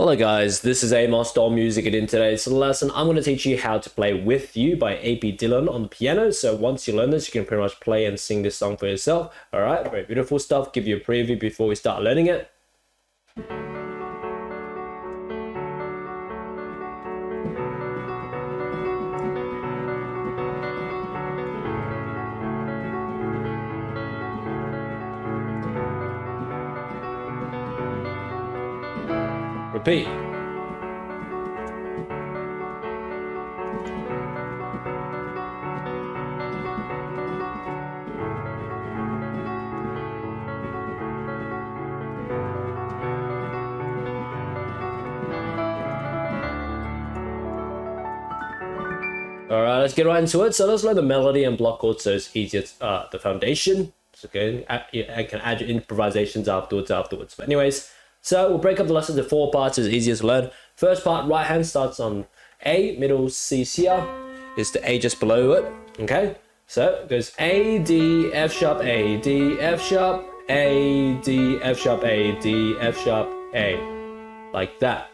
Hello guys, this is Amosdoll Music and in today's lesson I'm going to teach you how to play With You by AP Dhillon on the piano. So once you learn this, you can pretty much play and sing this song for yourself. Alright, very beautiful stuff. Give you a preview before we start learning it. Repeat. Alright, let's get right into it. So let's learn the melody and block chords so it's easier, uh, the foundation. So okay, I can add your improvisations afterwards, afterwards. But anyways, so we'll break up the lesson into four parts, it's easier to learn. First part, right hand starts on A, middle C, C is the A just below it, okay? So it goes A, D, F sharp, A, D, F sharp, A, D, F sharp, A, D, F sharp, A. Like that,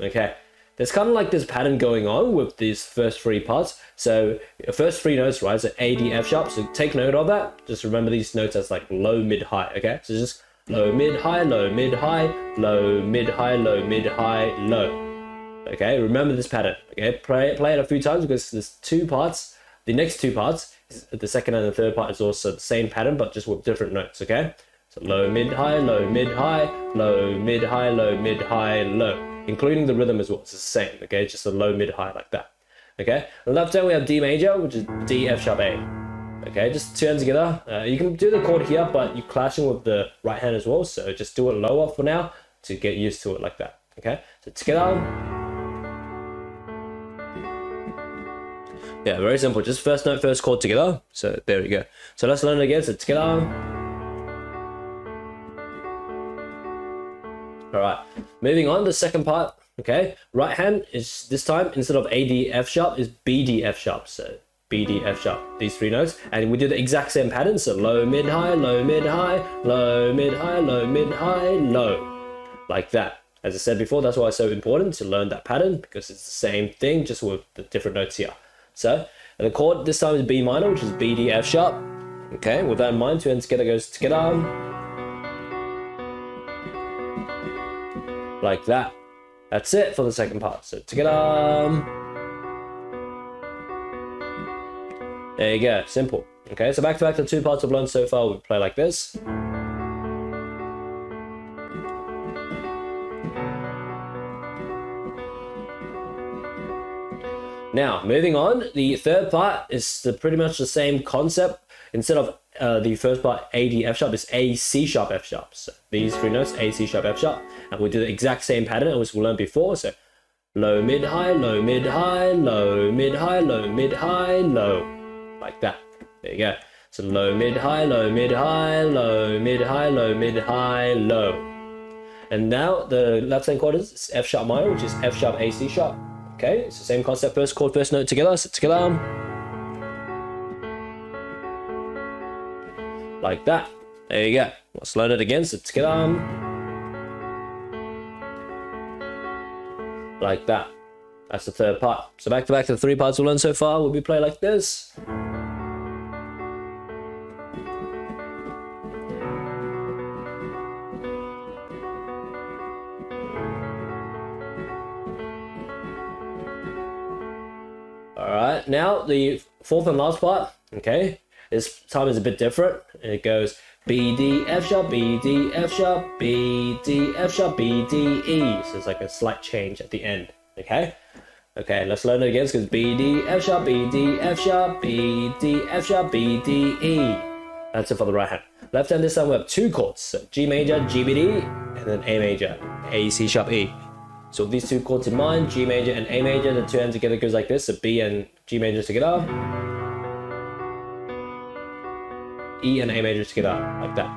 okay? There's kind of like this pattern going on with these first three parts. So first three notes, right, so A, D, F sharp, so take note of that. Just remember these notes as like low, mid, high, okay? So just low, mid, high, low, mid, high, low, mid, high, low, mid, high, low. Okay, remember this pattern. Okay, play, play it a few times because there's two parts. The next two parts, the second and the third part is also the same pattern, but just with different notes, okay? So low, mid, high, low, mid, high, low, mid, high, low, mid, high, low. Including the rhythm as well, it's the same, okay? Just a low, mid, high like that. Okay, left hand we have D major, which is D, F sharp, A. Okay, just two hands together. Uh, you can do the chord here, but you're clashing with the right hand as well. So just do it lower for now to get used to it like that. Okay, so together. Yeah, very simple. Just first note, first chord together. So there we go. So let's learn it again. So together. All right, moving on. The second part. Okay, right hand is this time instead of A D F sharp is B D F sharp. So B, D, F sharp, these three notes. And we do the exact same pattern. So low, mid, high, low, mid, high, low, mid, high, low, mid, high, low. Like that. As I said before, that's why it's so important to learn that pattern because it's the same thing, just with the different notes here. So the chord this time is B minor, which is B, D, F sharp. Okay, with that in mind, two hands together goes together. Like that. That's it for the second part. So together. There you go, simple. Okay, so back to back the two parts I've learned so far, we play like this. Now, moving on, the third part is the, pretty much the same concept. Instead of uh, the first part, A, D, F sharp, it's A, C sharp, F sharp. So these three notes, A, C sharp, F sharp. And we do the exact same pattern as we learned before. So low, mid, high, low, mid, high, low, mid, high, low, mid, high, low like that. There you go. So low, mid, high, low, mid, high, low, mid, high, low, mid, high, low. And now the left hand chord is F sharp minor, which is F sharp, A, C sharp. Okay, it's the same concept. First chord, first note together. So together. Like that. There you go. Let's learn it again. So together. Like that. That's the third part. So back to back to the three parts we've learned so far will be played like this. Alright, now the fourth and last part, okay, this time is a bit different. It goes B, D, F sharp, B, D, F sharp, B, D, F sharp, B, D, E. So it's like a slight change at the end, okay? Okay, let's learn it again because B, D, F sharp, B, D, F sharp, B, D, F sharp, B, D, E. That's it for the right hand. Left hand this time we have two chords, so G major, G, B, D, and then A major, A, C sharp, E. So these two chords in mind, G major and A major, the two hands together goes like this, so B and G major together. E and A major together, like that.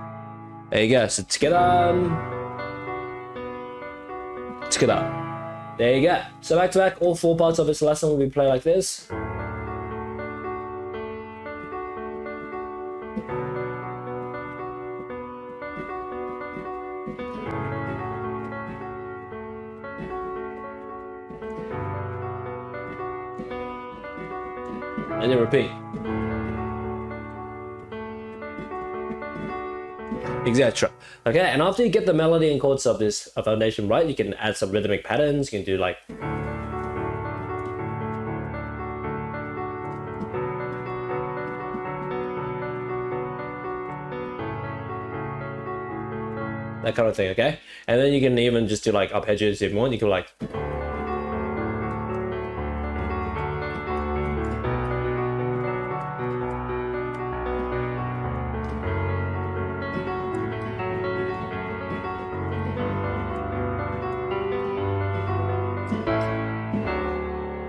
There you go, so together. Together. There you go. So back to back, all four parts of this lesson will be played like this. And then repeat. etc. Okay, and after you get the melody and chords of this a foundation right, you can add some rhythmic patterns. You can do like that kind of thing, okay? And then you can even just do like arpeggios if you want. You can like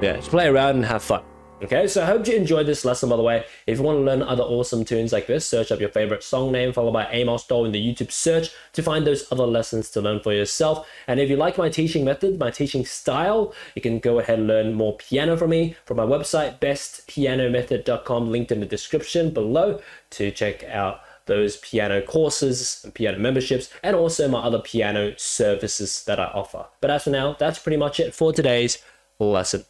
yeah, just play around and have fun. Okay, so I hope you enjoyed this lesson, by the way. If you want to learn other awesome tunes like this, search up your favorite song name followed by Amosdoll in the YouTube search to find those other lessons to learn for yourself. And if you like my teaching method, my teaching style, you can go ahead and learn more piano from me from my website, bestpianomethod.com, linked in the description below to check out those piano courses and piano memberships, and also my other piano services that I offer. But as for now, that's pretty much it for today's lesson.